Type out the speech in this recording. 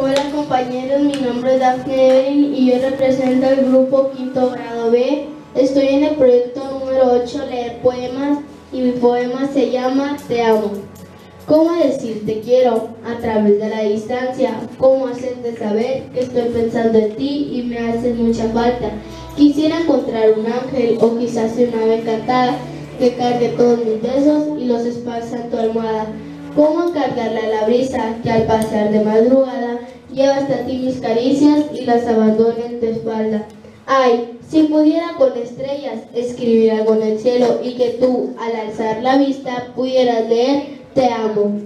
Hola compañeros, mi nombre es Daphne Evelyn y yo represento el grupo quinto grado B. Estoy en el proyecto número 8, leer poemas, y mi poema se llama Te amo. ¿Cómo decir te quiero a través de la distancia? ¿Cómo hacerte saber que estoy pensando en ti y me haces mucha falta? Quisiera encontrar un ángel o quizás una ave encantada que cargue todos mis besos y los esparza en tu almohada. ¿Cómo a la brisa que al pasar de madrugada lleva hasta ti mis caricias y las abandona en tu espalda? Ay, si pudiera con estrellas escribir algo en el cielo y que tú, al alzar la vista, pudieras leer, te amo.